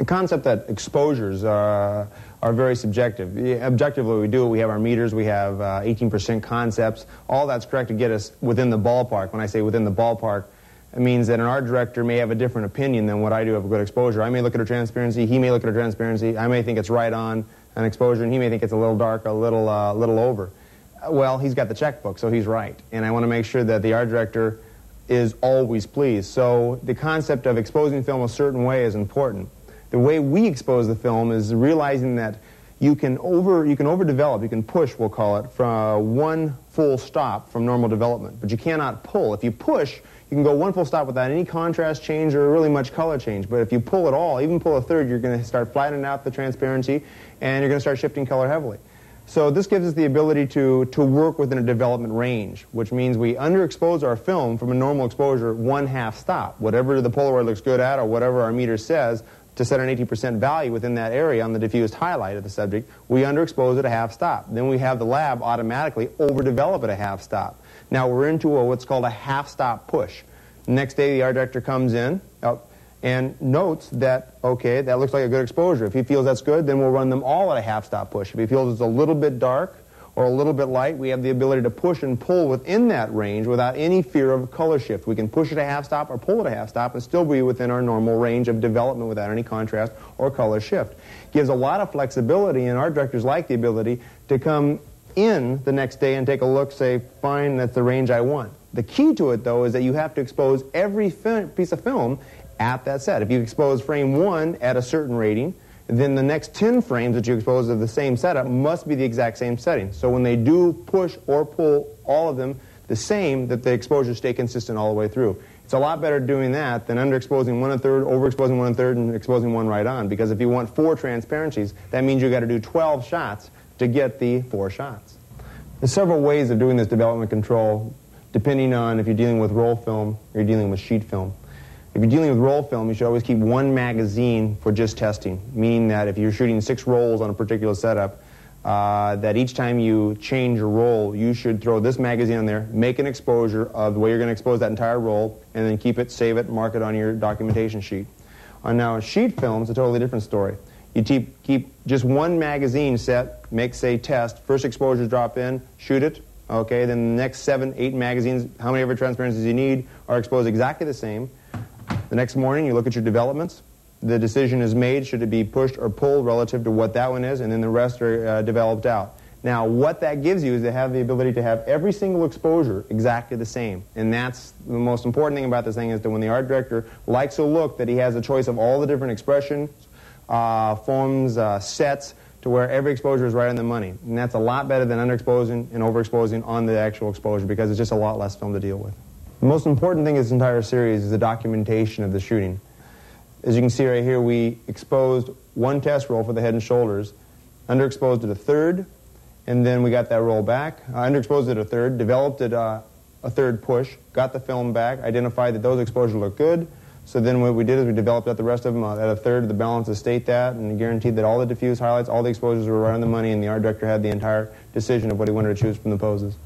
the concept that exposures are, are very subjective. Objectively, we do it. We have our meters. We have uh, 18% concepts. All that's correct to get us within the ballpark. When I say within the ballpark, it means that an art director may have a different opinion than what I do of a good exposure. I may look at a transparency. He may look at a transparency. I may think it's right on an exposure, and he may think it's a little dark, a little, uh, little over. Well, he's got the checkbook, so he's right. And I want to make sure that the art director is always pleased. So the concept of exposing film a certain way is important. The way we expose the film is realizing that you can over you can overdevelop, you can push, we'll call it, from uh, one full stop from normal development, but you cannot pull. If you push, you can go one full stop without any contrast change or really much color change. But if you pull at all, even pull a third, you're going to start flattening out the transparency, and you're going to start shifting color heavily. So this gives us the ability to, to work within a development range, which means we underexpose our film from a normal exposure one half stop. Whatever the Polaroid looks good at or whatever our meter says, to set an 80% value within that area on the diffused highlight of the subject, we underexpose at a half stop. Then we have the lab automatically overdevelop at a half stop. Now we're into a, what's called a half stop push. Next day the art director comes in uh, and notes that, okay, that looks like a good exposure. If he feels that's good, then we'll run them all at a half stop push. If he feels it's a little bit dark, or a little bit light, we have the ability to push and pull within that range without any fear of color shift. We can push at a half stop or pull at a half stop and still be within our normal range of development without any contrast or color shift. Gives a lot of flexibility, and our directors like the ability to come in the next day and take a look, say, fine, that's the range I want. The key to it, though, is that you have to expose every piece of film at that set. If you expose frame one at a certain rating, then the next 10 frames that you expose of the same setup must be the exact same setting. So when they do push or pull all of them the same, that the exposures stay consistent all the way through. It's a lot better doing that than underexposing one and third, overexposing one and third, and exposing one right on. Because if you want four transparencies, that means you've got to do 12 shots to get the four shots. There's several ways of doing this development control, depending on if you're dealing with roll film or you're dealing with sheet film. If you're dealing with roll film, you should always keep one magazine for just testing, meaning that if you're shooting six rolls on a particular setup, uh, that each time you change a roll, you should throw this magazine on there, make an exposure of the way you're going to expose that entire roll, and then keep it, save it, mark it on your documentation sheet. On now sheet film, it's a totally different story. You keep, keep just one magazine set, make, say, test, first exposure drop in, shoot it, okay, then the next seven, eight magazines, how many ever transparencies you need, are exposed exactly the same. The next morning, you look at your developments. The decision is made, should it be pushed or pulled relative to what that one is, and then the rest are uh, developed out. Now, what that gives you is to have the ability to have every single exposure exactly the same. And that's the most important thing about this thing is that when the art director likes a look, that he has a choice of all the different expressions, uh, forms, uh, sets, to where every exposure is right on the money. And that's a lot better than underexposing and overexposing on the actual exposure because it's just a lot less film to deal with. The most important thing in this entire series is the documentation of the shooting. As you can see right here, we exposed one test roll for the head and shoulders, underexposed it a third, and then we got that roll back, uh, underexposed it a third, developed it uh, a third push, got the film back, identified that those exposures look good. So then what we did is we developed out the rest of them uh, at a third of the balance to state that and guaranteed that all the diffuse highlights, all the exposures were right on the money, and the art director had the entire decision of what he wanted to choose from the poses.